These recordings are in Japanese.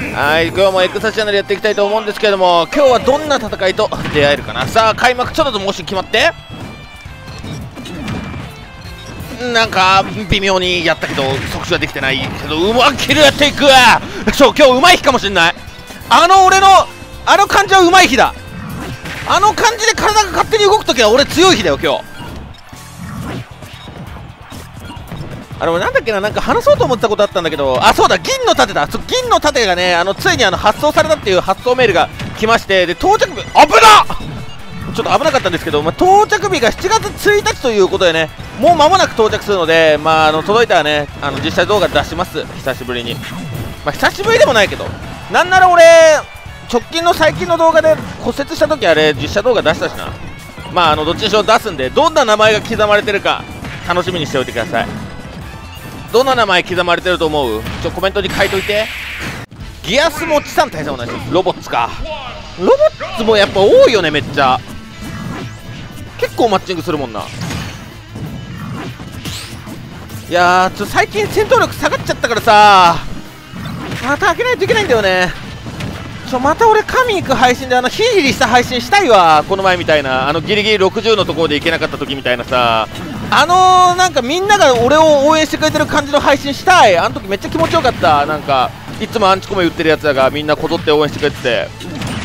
はい今日もエクサチャンネルやっていきたいと思うんですけれども今日はどんな戦いと出会えるかな。さあ開幕ちょっとモーション決まって。なんか微妙にやったけど即死はできてない。けどうまくやっていく。そう今日うまい日かもしんない。あの俺のあの感じはうまい日だ。あの感じで体が勝手に動くときは俺強い日だよ今日。あれなんだっけななんか話そうと思ってたことあったんだけどあそうだ銀の盾だ。そ銀の盾がねあのついにあの発送されたっていう発送メールが来ましてで到着日危なちょっと危なかったんですけど、まあ、到着日が7月1日ということでねもう間もなく到着するので、まあ、あの届いたらねあの実際動画出します。久しぶりに、まあ、久しぶりでもないけど。なんなら俺直近の最近の動画で骨折した時あれ実写動画出したしな。まああのどっちにしろ出すんでどんな名前が刻まれてるか楽しみにしておいてください。どの名前刻まれてると思う？ちょコメントに書いといて。ギアスモチさん対戦お願いします。ロボッツか。ロボッツもやっぱ多いよねめっちゃ。結構マッチングするもんな。いやーちょ最近戦闘力下がっちゃったからさ。また開けないといけないんだよね。ちょまた俺神行く配信であのヒリヒリした配信したいわ。この前みたいな。あのギリギリ60のところで行けなかった時みたいなさ。あのー、なんかみんなが俺を応援してくれてる感じの配信したい。あの時めっちゃ気持ちよかった。なんかいつもアンチコメ言ってるやつらがみんなこぞって応援してくれてて。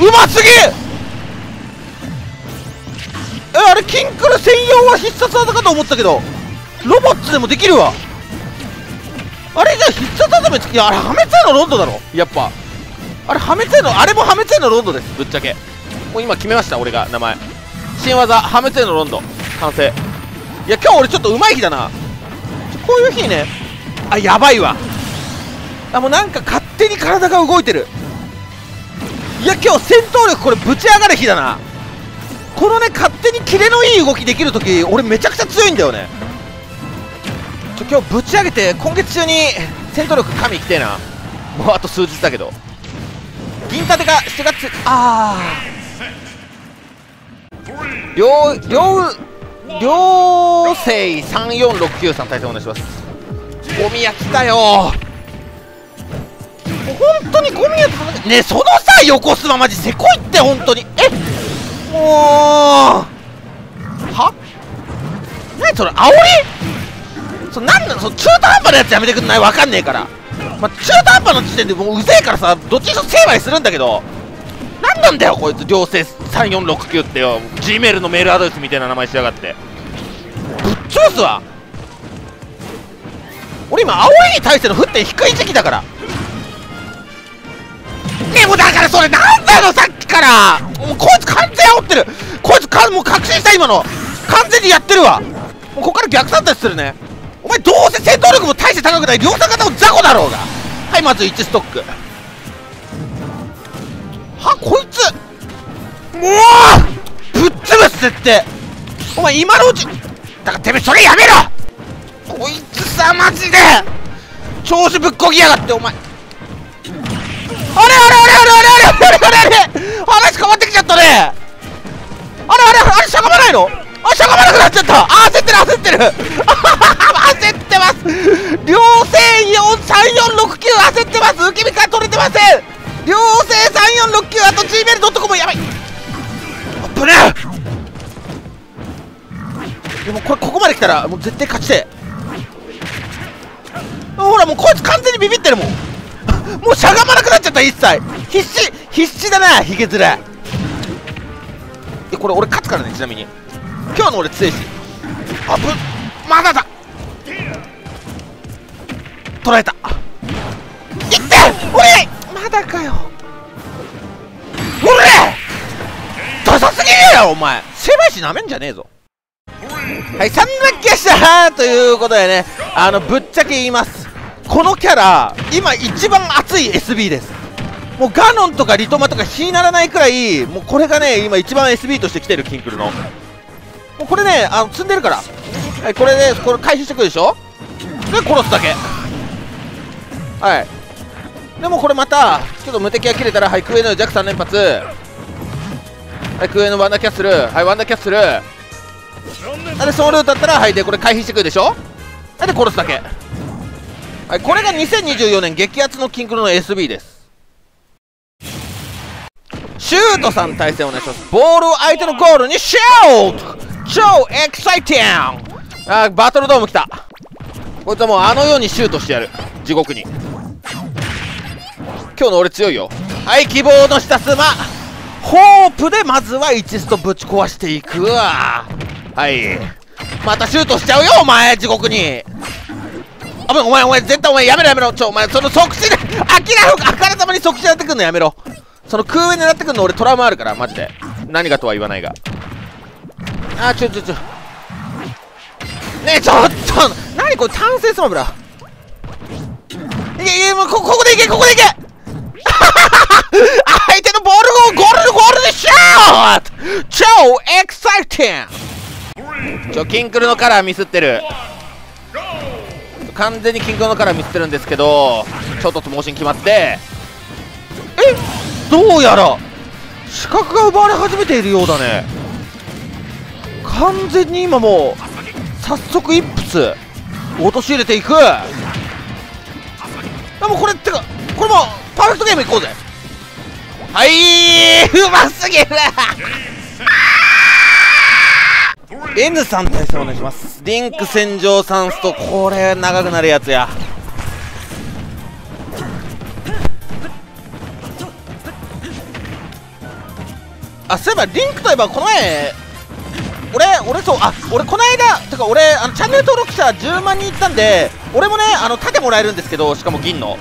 うますぎ!えあれキンクル専用は必殺技かと思ったけどロボッツでもできるわ。あれじゃあ必殺技めついやあれ破滅へのロンドだろ。やっぱ。あれ破滅へのあれも破滅へのロンドです。ぶっちゃけ。もう今決めました俺が名前。新技破滅へのロンド。完成。いや今日俺ちょっと上手い日だな。こういう日ね。あやばいわ。あもうなんか勝手に体が動いてる。いや今日戦闘力これぶち上がる日だな。このね勝手にキレのいい動きできるとき俺めちゃくちゃ強いんだよね。今日ぶち上げて今月中に戦闘力神いきてえな。もうあと数日だけど。銀盾が7月ああ両両両生3469さん対戦お願いします。ゴミや来たよ。本当にゴミやつねそのさ横須賀マジせこいって本当に。えもう。は？何それ煽り？そなんなの？そ中途半端なやつやめてくんない？わかんねえから。まあ、中途半端の時点でもううぜえからさどっちにしろ成敗するんだけど。何なんだよこいつ両生3469ってよ。G メールのメールアドレスみたいな名前しやがって。ぶっ潰すわ。俺今青いに対しての沸点低い時期だから。でもだからそれなんだよさっきから。もうこいつ完全煽ってる。こいつかもう確信した今の。完全にやってるわ。もうここから逆算達するね。お前どうせ戦闘力も大して高くない両者型の雑魚だろうが。はいまず1ストック。はこいつ。もうぶっ潰すって。お前今のうち。だからてめえそれやめろ。こいつさマジで。調子ぶっこぎやがってお前。あれあれあれあれあれあれあれあれあれ。話変わってきちゃったね。あれあれあれしゃがまないの。あしゃがまなくなっちゃった。あ焦ってる焦ってる。焦って ます。両線3469焦ってます。受け身から取れてません。両星3469あと gmail.com やばい。ぶねでもこれここまで来たらもう絶対勝ちて。ほらもうこいつ完全にビビってるもん。もうしゃがまなくなっちゃった一切。必死必死だなヒゲ面えこれ俺勝つからねちなみに。今日の俺強いし。あぶまだだ。捉えた。いって俺まだかよ。おれダサすぎるよお前。狭いしなめんじゃねえぞ。はい3ラッキーしたということでねあのぶっちゃけ言います。このキャラ今一番熱い SB です。もうガノンとかリトマとか火にならないくらいもうこれがね今一番 SB として来てるキンクルの。もうこれねあの積んでるから。はいこれで、これ回収してくるでしょ？で殺すだけ。はい。でもこれまたちょっと無敵が切れたらはいクエの弱3連発。はいクエのワンダーキャッスル。はいワンダーキャッスル。でそのルートだったらはいでこれ回避してくるでしょ？で殺すだけ？はいこれが2024年激アツのキンクルの SB です。シュートさん対戦お願いします。ボールを相手のゴールにシュート！超エキサイティン！グあバトルドーム来た。こいつはもうあのようにシュートしてやる。地獄に。今日の俺強いよ。はい希望の下スマ。ホープでまずは1ストぶち壊していく。わはい。またシュートしちゃうよお前地獄に。あお前お前絶対お前やめろやめろ。ちょお前その即死で明らあからさまに即死やってくんのやめろ。その空上狙ってくんの俺トラウマあるからマジで。何がとは言わないが。あちょちょちょ。ねえちょっと何これ単性スマブラ。いけいけもうこここでいけここでいけ相手のボールをゴールゴールでシエキサイティング。ちょキンクルのカラーミスってる。完全にキンクルのカラーミスってるんですけどちょっと猛進決まって。えどうやら視覚が奪われ始めているようだね。完全に今もう早速イップス陥れていく。でもこれってかこれもパーフェクトゲームいこうぜ。はいうますぎる。N さん対戦お願いします。リンク戦場サンストこれ長くなるやつや。あそういえばリンクといえばこの前俺俺そうあ俺この間てか俺あのチャンネル登録者10万人いったんで俺もねあの盾もらえるんですけどしかも銀の。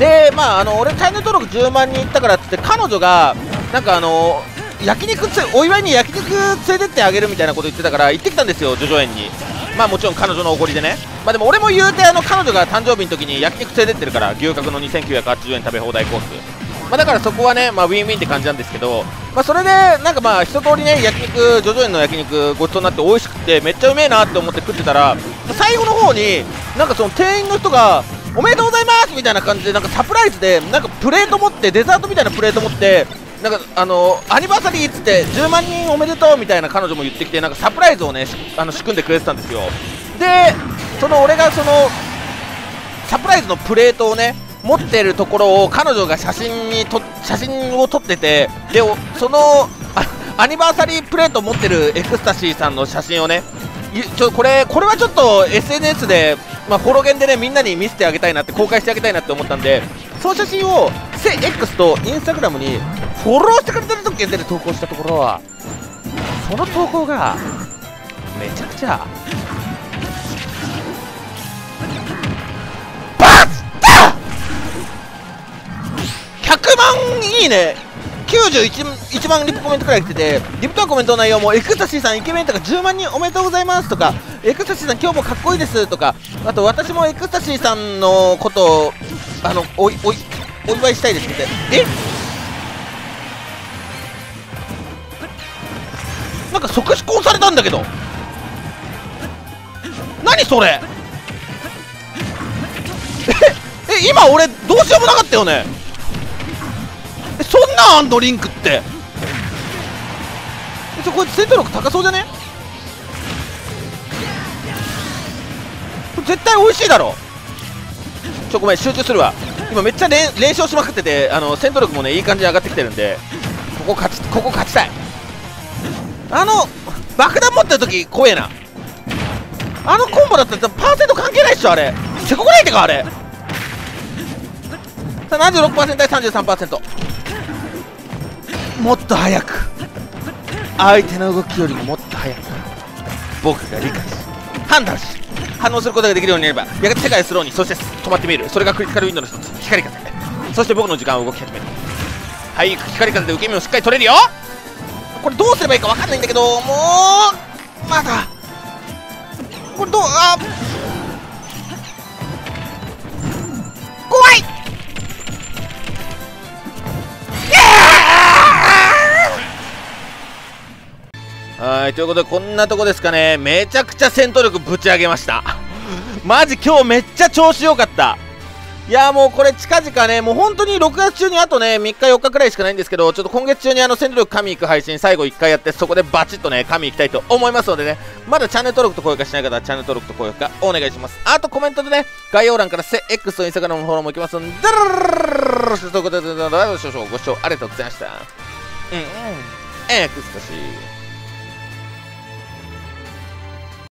でまああの俺チャンネル登録10万人いったからっつって彼女がなんかあの焼肉つお祝いに焼肉連れてってあげるみたいなこと言ってたから行ってきたんですよ叙々苑に。まあもちろん彼女のおごりでね。まあでも俺も言うてあの彼女が誕生日の時に焼肉連れてってるから牛角の2980円食べ放題コース。まあ、だからそこはね、まあ、ウィンウィンって感じなんですけど、まあ、それでなんかまあ一通りね焼肉叙々苑の焼肉ごちそうになって美味しくてめっちゃうめえなって思って食ってたら最後の方になんかその店員の人がおめでとうございますみたいな感じでなんかサプライズでなんかプレート持ってデザートみたいなプレート持ってなんかあのアニバーサリーっつって10万人おめでとうみたいな彼女も言ってきてなんかサプライズをねあの仕組んでくれてたんですよ。でその俺がそのサプライズのプレートをね持ってるところを彼女が写真にと写真を撮っててでそのアニバーサリープレートを持ってるエクスタシーさんの写真をねちょこれこれはちょっと SNS で、まあ、フォロ限でねみんなに見せてあげたいなって公開してあげたいなって思ったんでその写真をセ X とインスタグラムにフォローしてくれてる人限定で投稿したところはその投稿がめちゃくちゃバズった100万いいね !91 万リプコメントくらい来ててリプとコメントの内容もエクスタシーさんイケメンとか10万人おめでとうございますとかエクスタシーさん今日もかっこいいですとかあと私もエクスタシーさんのことをあのおおお祝いしたいですって。えか即死コンされたんだけど。何それ？ええ今俺どうしようもなかったよね？えそんなんあんのリンクって？えちょこいつ戦闘力高そうじゃね？絶対美味しいだろ？ちょごめん集中するわ。今めっちゃ連連勝しまくっててあの戦闘力もねいい感じに上がってきてるんでここ勝ちここ勝ちたい。あの爆弾持ってる時怖えな。あのコンボだったらパーセント関係ないっしょあれ。せこくないってかあれ。さあ76%対33%もっと早く。相手の動きよりももっと早く。僕が理解し判断し反応することができるようになればやがて世界スローにそして止まってみる。それがクリティカルウィンドウの一つ。光風。そして僕の時間を動き始める。はい光風で受け身をしっかり取れるよ。これどうすればいいか分かんないんだけどもうまだ。これどうあ。怖い。はいということでこんなとこですかね。めちゃくちゃ戦闘力ぶち上げました。マジ今日めっちゃ調子良かった。いやもうこれ近々ねもう本当に6月中にあとね3日4日くらいしかないんですけどちょっと今月中にあの戦力神行く配信最後1回やってそこでバチッとね神行きたいと思いますのでねまだチャンネル登録と高評価しない方はチャンネル登録と高評価お願いしますあとコメントでね概要欄からセ X とインスタグラムのフォローも行きますんでということでご視聴ありがとうございましたうん。エクスタシー。